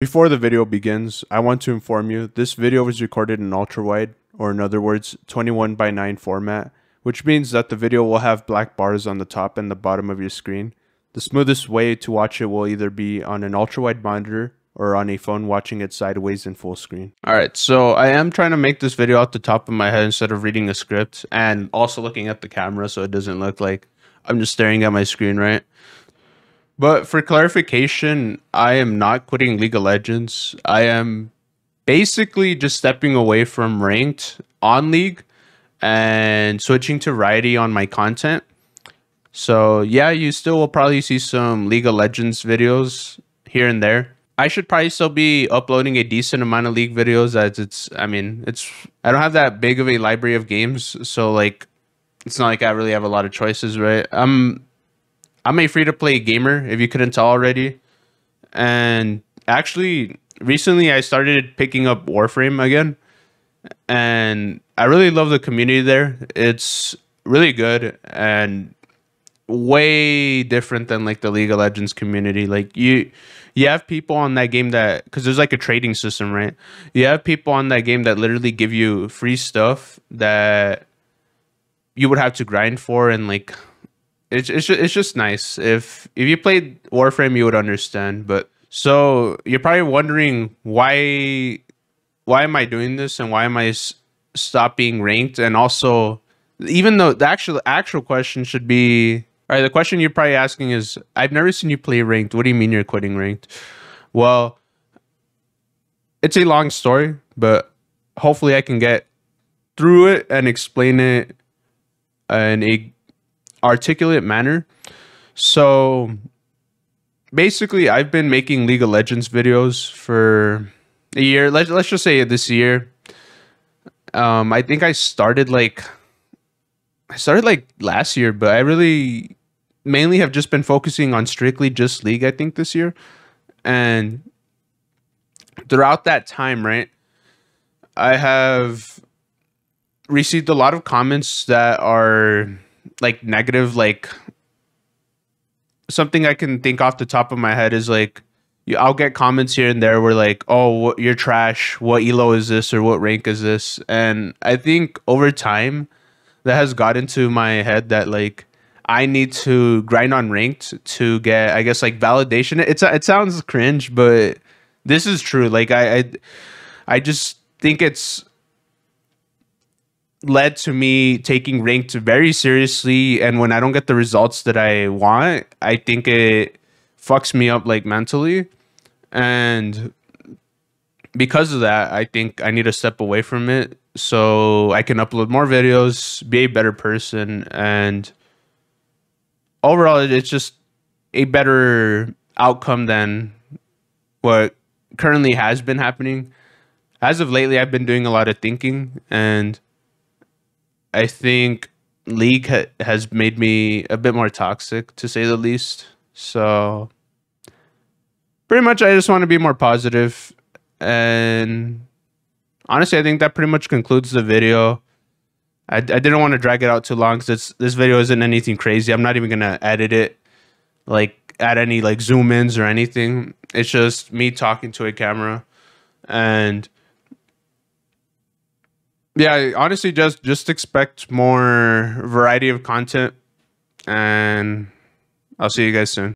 Before the video begins, I want to inform you this video was recorded in ultra wide, or in other words, 21 by 9 format, which means that the video will have black bars on the top and the bottom of your screen. The smoothest way to watch it will either be on an ultra wide monitor or on a phone watching it sideways in full screen. Alright, so I am trying to make this video off the top of my head instead of reading a script and also looking at the camera so it doesn't look like I'm just staring at my screen, right? But for clarification, I am not quitting League of Legends. I am basically just stepping away from ranked on League and switching to variety on my content. So yeah, you still will probably see some League of Legends videos here and there. I should probably still be uploading a decent amount of League videos as it's I mean, it's I don't have that big of a library of games, so like it's not like I really have a lot of choices, right? I'm I'm a free to play gamer, if you couldn't tell already. And actually, recently I started picking up Warframe again. And I really love the community there. It's really good and way different than like the League of Legends community. Like you you have people on that game that because there's like a trading system, right? You have people on that game that literally give you free stuff that you would have to grind for and like it's it's just, it's just nice. If if you played Warframe, you would understand. But so you're probably wondering why why am I doing this and why am I s- stop being ranked? And also, even though the actual actual question should be all right, the question you're probably asking is, I've never seen you play ranked. What do you mean you're quitting ranked? Well, it's a long story, but hopefully I can get through it and explain it in a articulate manner. So basically, I've been making League of Legends videos for a year. Let's let's just say this year. Um, I think I started like I started like last year, but I really mainly have just been focusing on strictly just League. I think this year, and throughout that time, right, I have received a lot of comments that are like negative like something I can think off the top of my head is like I'll get comments here and there where like, "Oh, you're trash. What elo is this or what rank is this?" And I think over time that has got into my head that like I need to grind on ranked to get I guess like validation. It's it sounds cringe, but this is true. Like I I, I just think it's led to me taking ranked very seriously and when i don't get the results that i want i think it fucks me up like mentally. And because of that i think i need to step away from it so i can upload more videos be a better person and overall it's just a better outcome than what currently has been happening. As of lately i've been doing a lot of thinking and I think League ha- has made me a bit more toxic, to say the least. So, pretty much, I just want to be more positive. And honestly, I think that pretty much concludes the video. I, I didn't want to drag it out too long because this video isn't anything crazy. I'm not even gonna edit it, like add any like zoom ins or anything. It's just me talking to a camera, and yeah, honestly, just just expect more variety of content, and I'll see you guys soon.